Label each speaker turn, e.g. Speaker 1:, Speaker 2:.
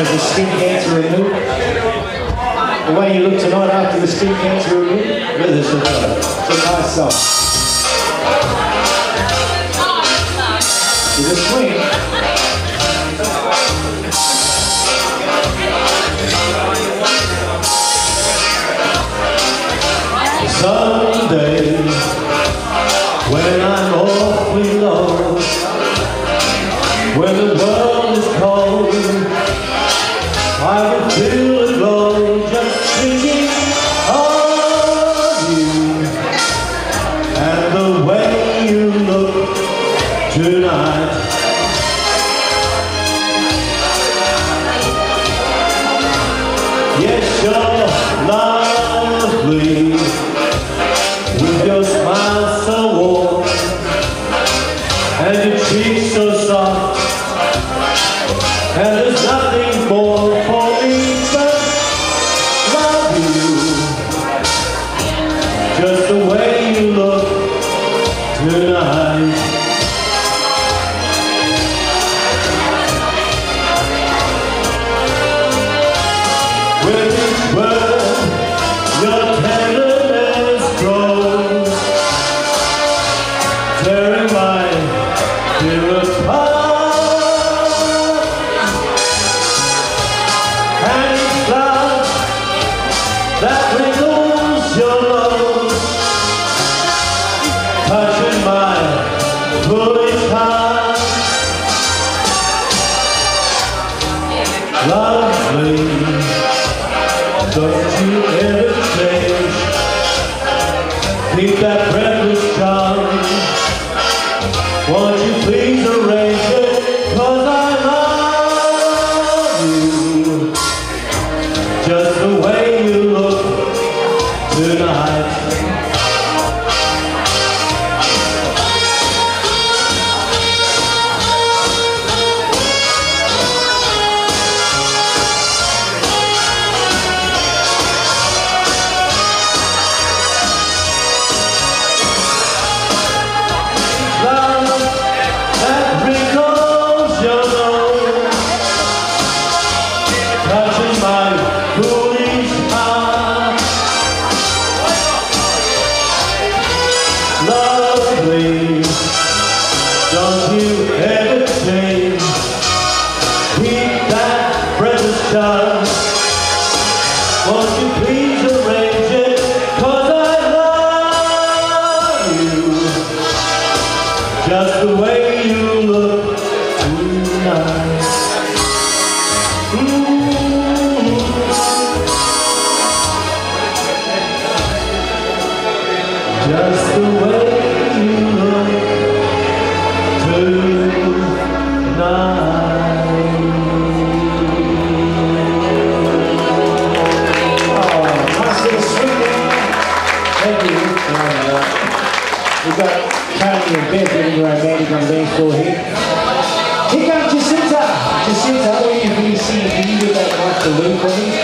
Speaker 1: as the skin cancer removed. The way you look tonight after the skin cancer removed, with us, it's a nice song. With a swing. Someday, when I'm awfully low, when the world is cold, tonight. Yes, you're lovely Lovely. Don't you ever change Keep that breathless charm Won't way you look. Just the way We've got Tony and Beth getting romantic on the dance floor here. Here comes Jacinta. Jacinta, all you can you give that mic to Lou for me?